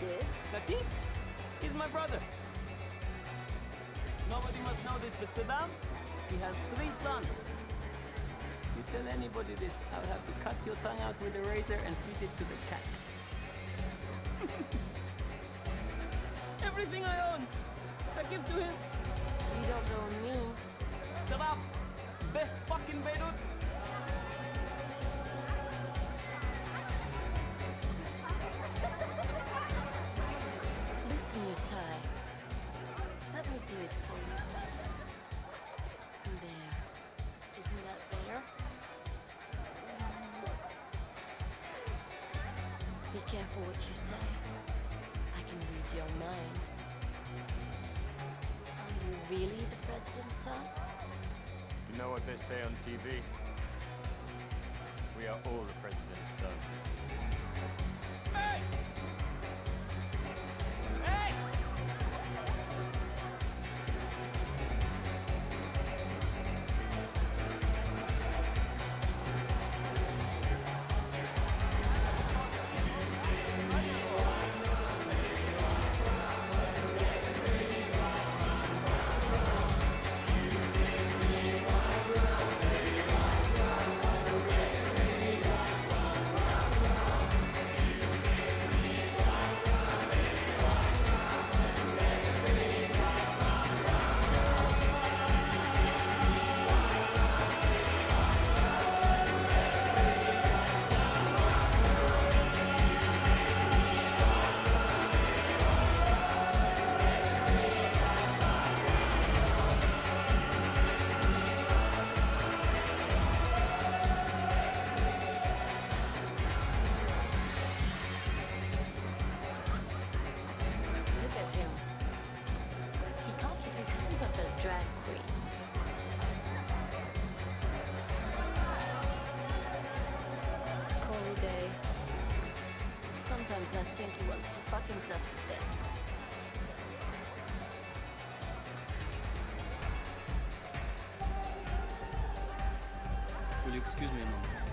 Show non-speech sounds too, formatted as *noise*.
Latif? He's my brother. Nobody must know this, but Saddam, he has three sons. You tell anybody this, I'll have to cut your tongue out with a razor and feed it to the cat. *laughs* Everything I own, I give to him. You don't own me. Careful what you say. I can read your mind. Are you really the president's son? You know what they say on TV? We are all the president's sons. Drag queen. Corey Day. Sometimes I think he wants to fuck himself to death. Will you excuse me a moment?